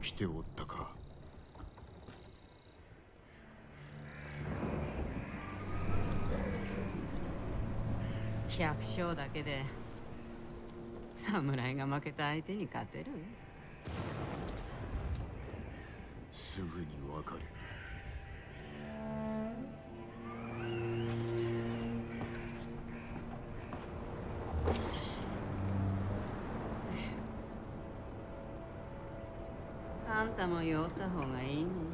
起きておったか。百姓だけで侍が負けた相手に勝てる？あんたも酔った方がいいね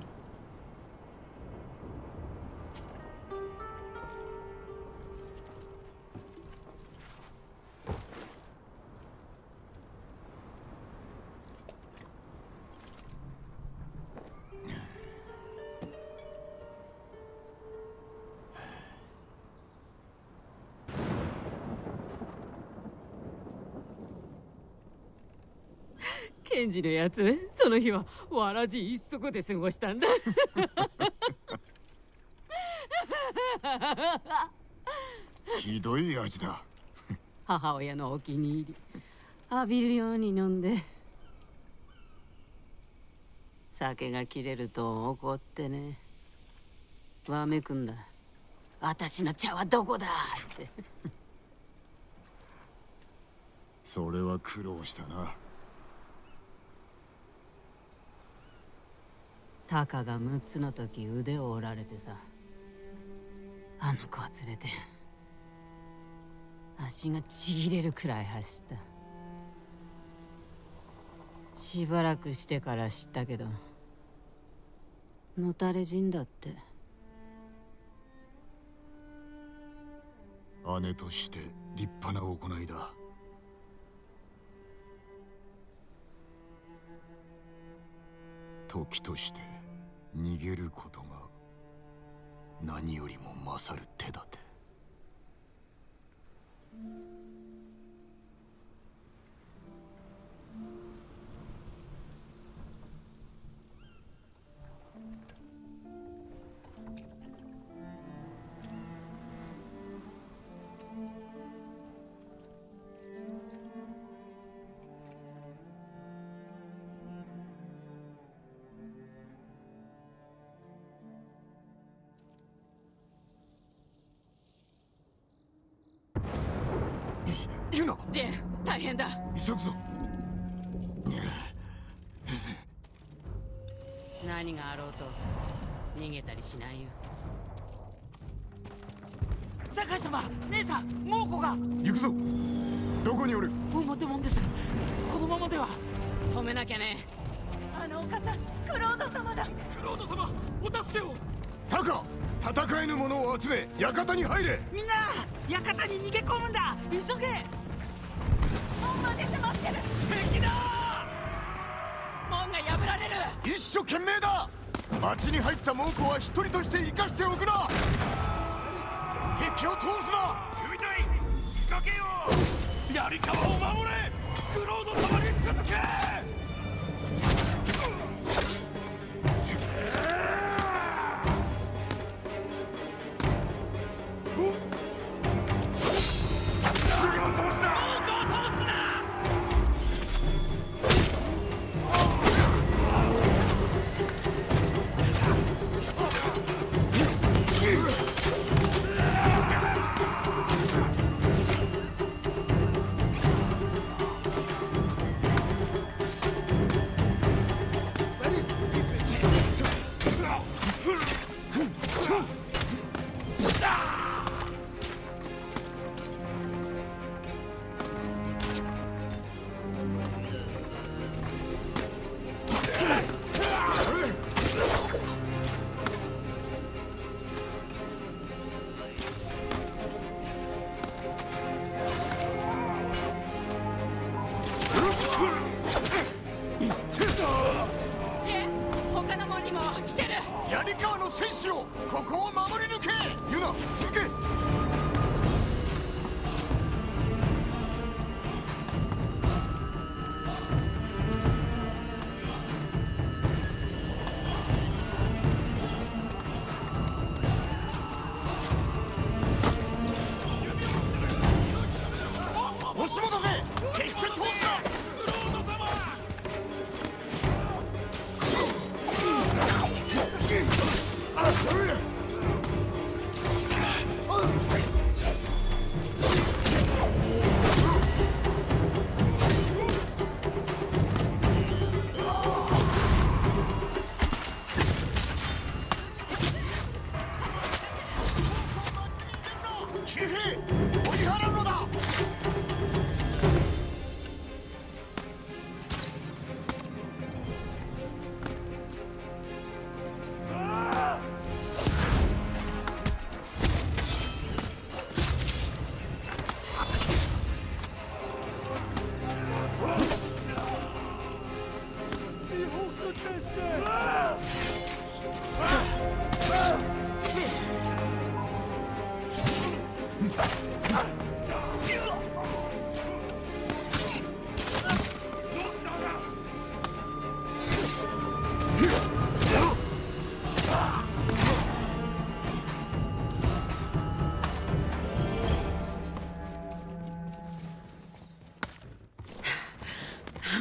ンジのやつ？その日はわらじ一足で過ごしたんだ。ひどい味だ。母親のお気に入り。浴びるように飲んで。酒が切れると怒ってね。わめくんだ。私の茶はどこだ？って。それは苦労したなタカが6つの時腕を折られてさ。あの子は連れて足がちぎれるくらい走った。しばらくしてから知ったけどのたれ死んだって。姉として立派な行いだ。時として。逃げることが何よりも勝る手立て。ユナジェン大変だ。急ぐぞ。何があろうと逃げたりしないよ。酒井様姉さん猛虎が。行くぞ。どこにおる？表門です。このままでは。止めなきゃね。あのお方クロード様だ。クロード様お助けを。タカ戦えぬ者を集め館に入れ。みんな館に逃げ込むんだ。急げ門まで迫ってる敵だ門が破られる一生懸命だ町に入った猛虎は一人として生かしておくな敵を通すな組隊仕掛けよう槍川を守れクロード様に続けジ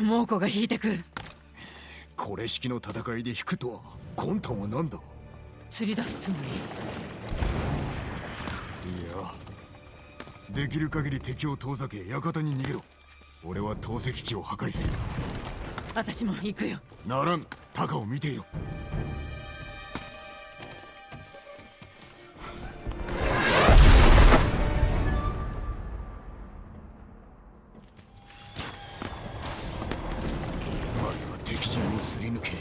猛虎が引いてく。これ式の戦いで引くとは。魂胆は何だ。釣り出すつもり。いやできる限り敵を遠ざけ館に逃げろ。俺は投石機を破壊する。私も行くよ。ならんタカを見ていろ。まずは敵陣をすり抜け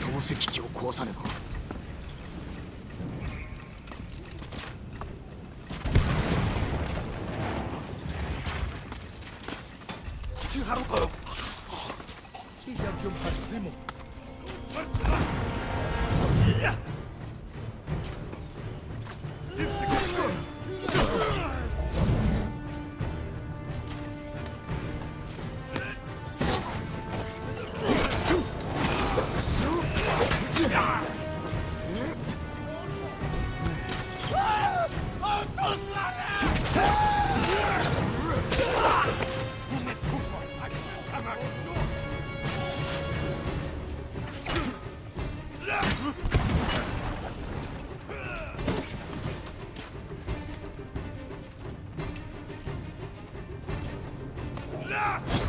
投石機を壊さねば Hauke. Ich hab Jungfrau Ah!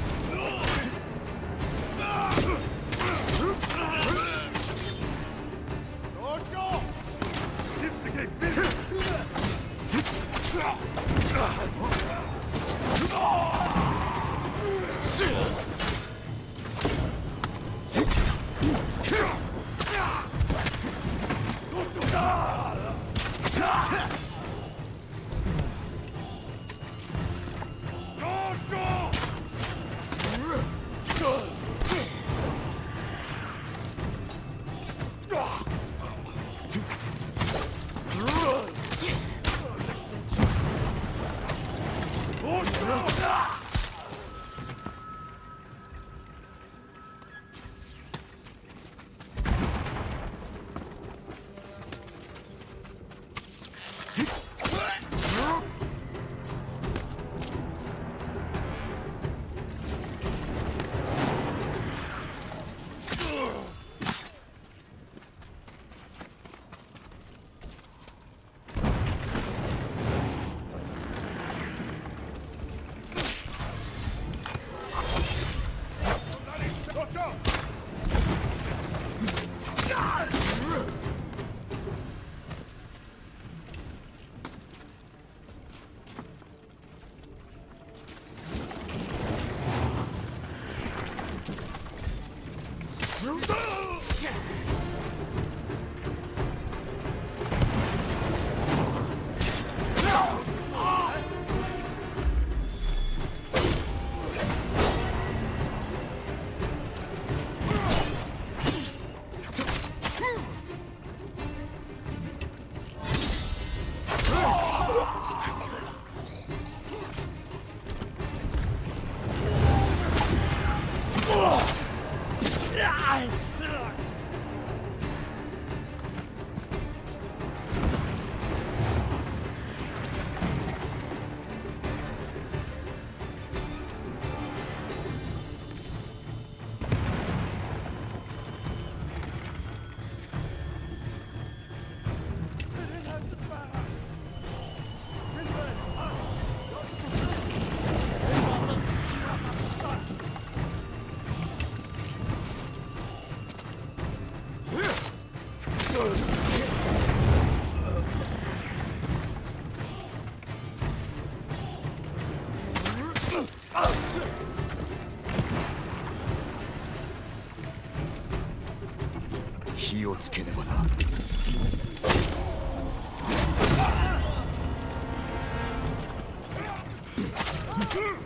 火をつけねばな。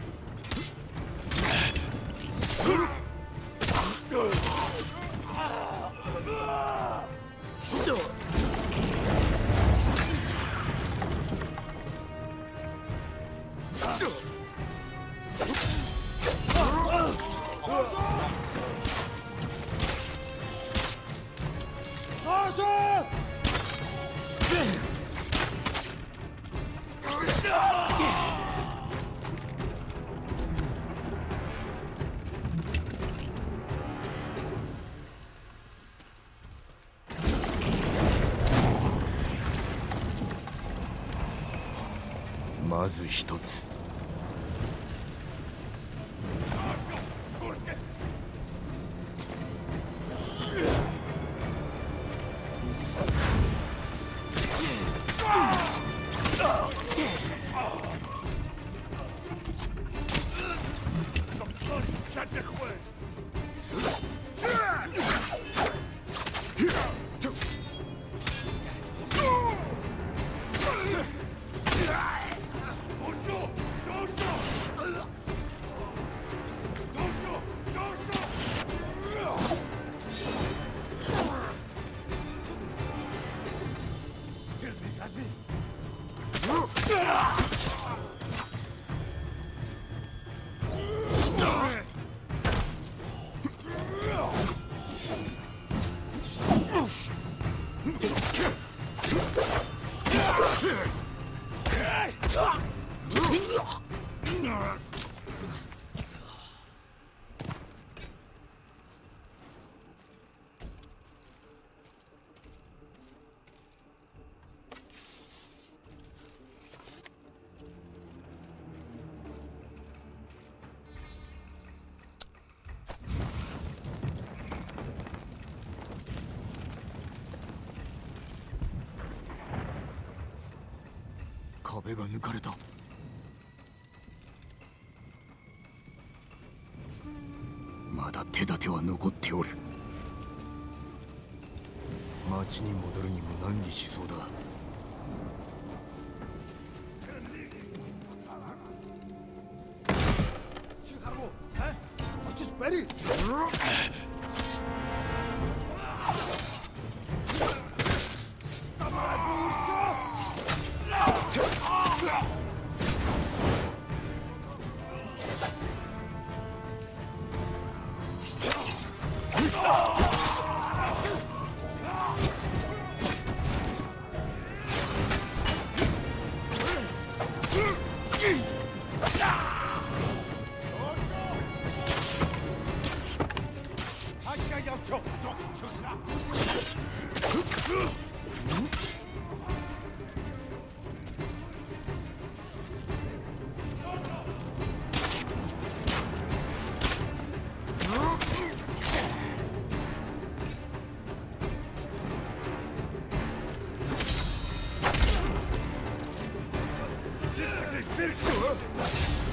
まず一つ。壁が抜かれた。まだ手立ては残っておる。町に戻るにも難儀しそうだ。い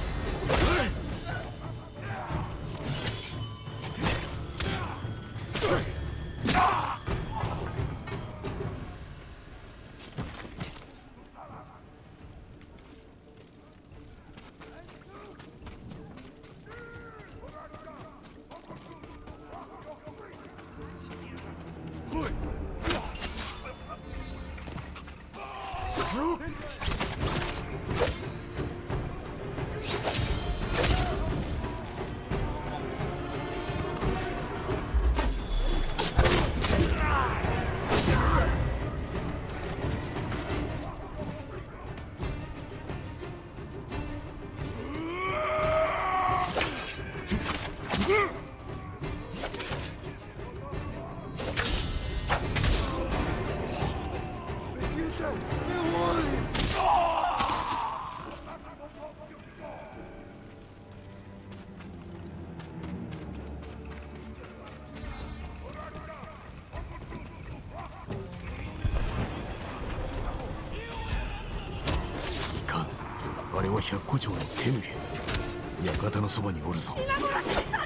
百古城の手ぬれ館のそばにおるぞ。皆殺し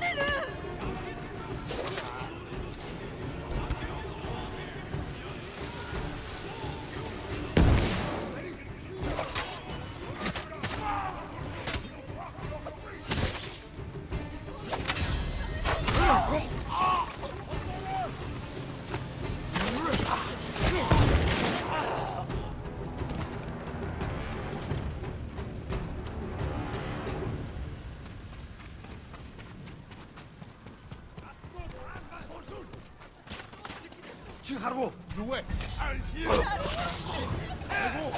지금 하라고. 누구해? 아, 예. 하라고.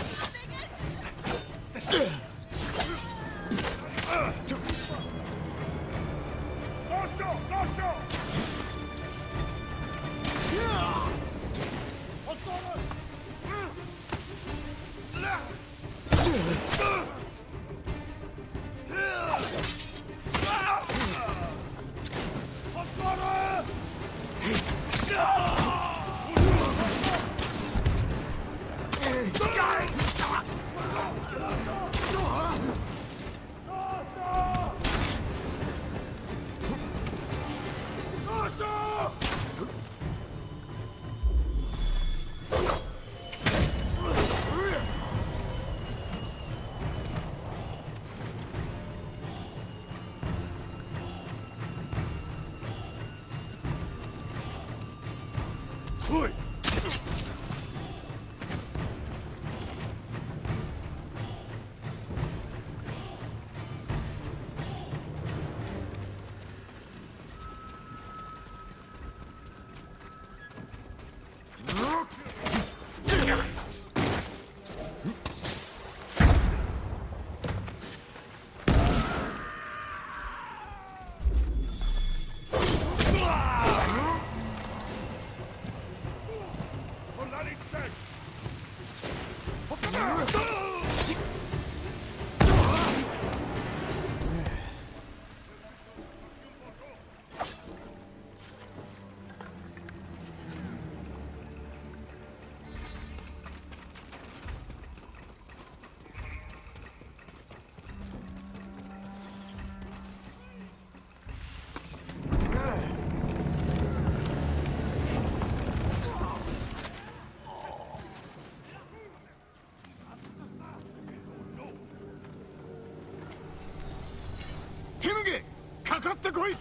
かかってこい。現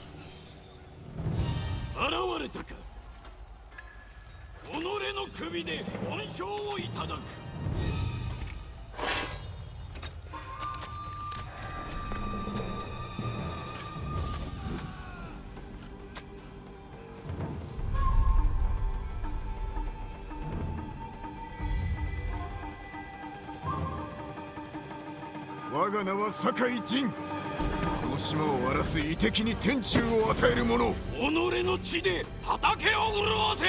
れたか。己の首で恩賞をいただく。我が名は酒井仁。この島を荒らす遺敵に天誅を与える者。己の血で畑を潤せ。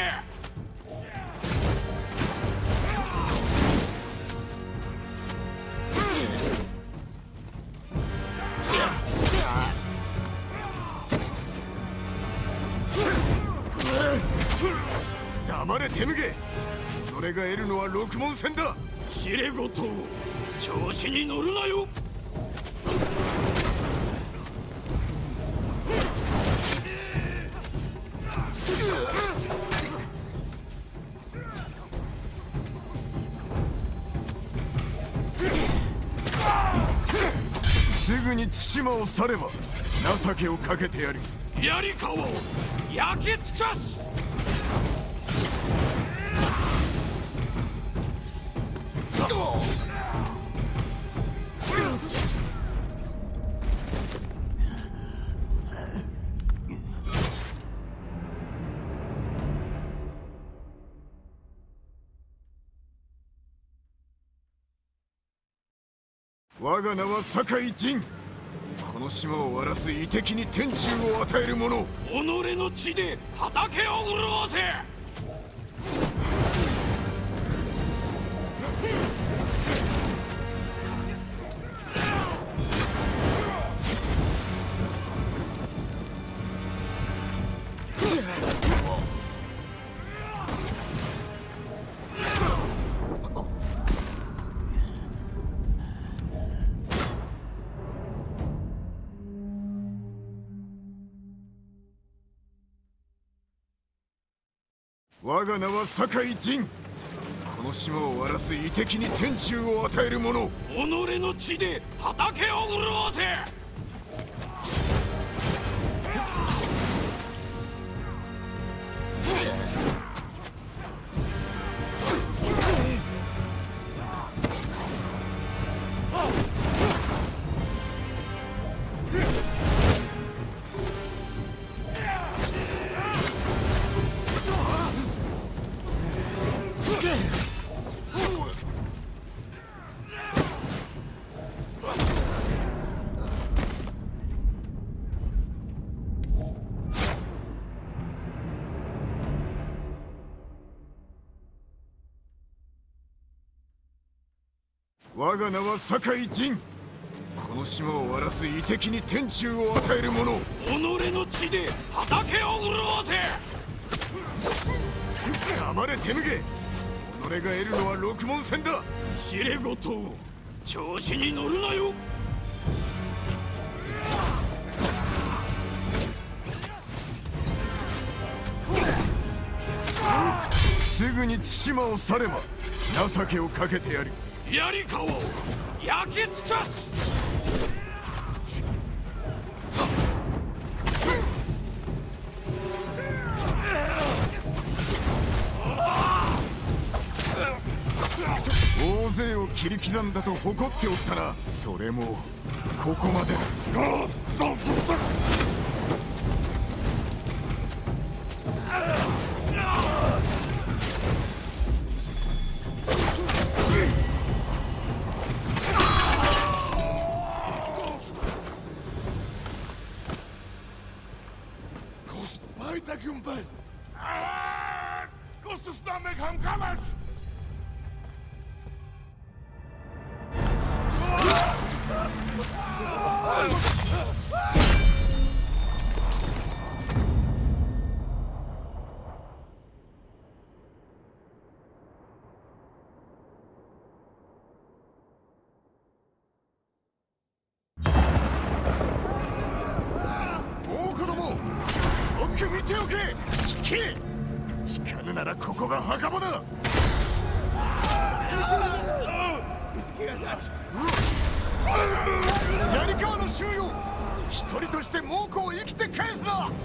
黙れ手抜け。己が得るのは六門戦だ。知れごとを調子に乗るなよすぐに対馬を去れば情けをかけてやる。槍川を焼き尽かす！我が名は酒井仁。この島を荒らす遺敵に天誅を与える者。己の血で畑を潤せ。我が名は堺井仁。この島を荒らす遺敵に天誅を与える者。己の地で畑を潤せ。我が名は酒井仁。この島を荒らす遺敵に天誅を与える者。己の血で畑を潤せ黙れ手向け。己が得るのは六門戦だ。知れごと調子に乗るなよ。すぐに対馬を去れば情けをかけてやる槍川を焼き尽かす。大勢を切り刻んだと誇っておったな。それもここまでだ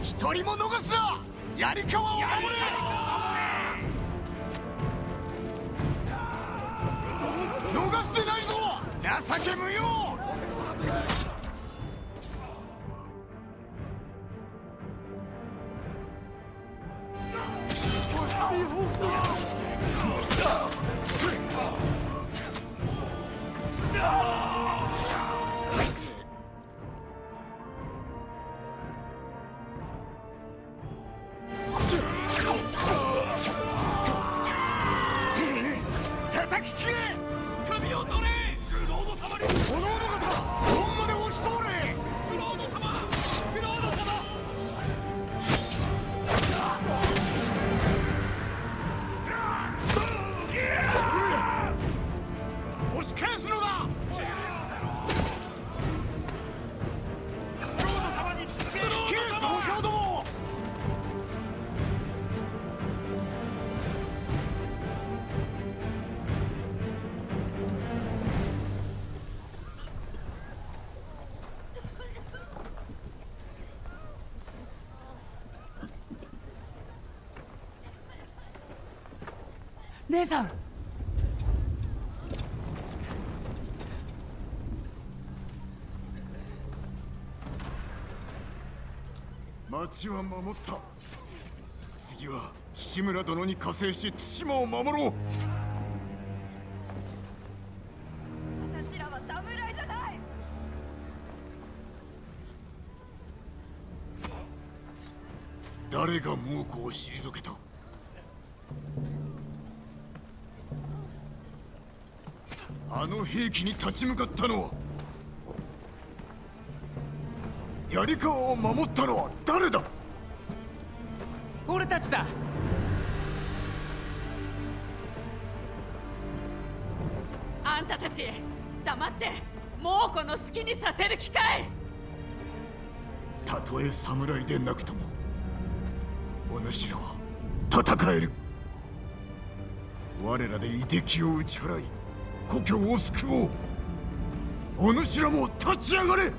一人も逃すな。槍川を守れ。逃してないぞ。情け無用。姉さん。町は守った。次は志村殿に加勢し対馬を守ろう。私らは侍じゃない。誰が猛虎を退けあの兵器に立ち向かったのは槍川を守ったのは誰だ？俺たちだ。あんたたち黙って猛虎の好きにさせる気かいたとえ侍でなくともお主らは戦える。我らで遺敵を打ち払い故郷を救おう。お主らも立ち上がれ。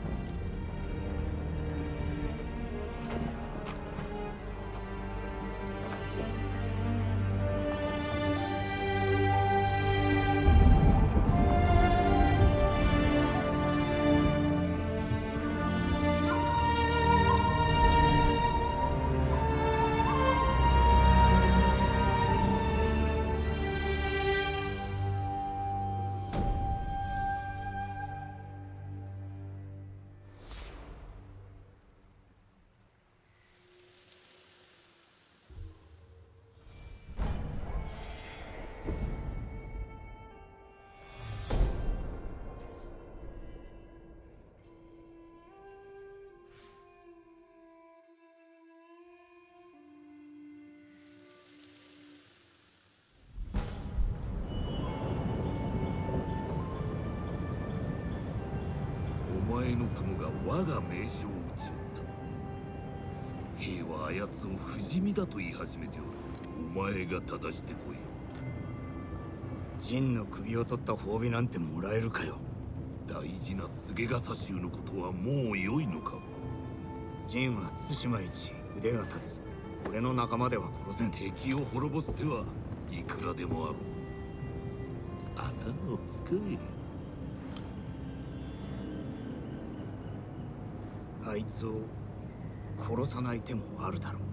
友が我が名将を撃ちおった。兵はあやつを不死身だと言い始めておる。お前が正してこい。ジンの首を取った褒美なんてもらえるかよ。大事な菅笠衆のことはもう良いのか。ジンは対馬一腕が立つ。俺の仲間では殺せん。敵を滅ぼす手はいくらでもあろう。頭を使えあいつを殺さない手もあるだろう。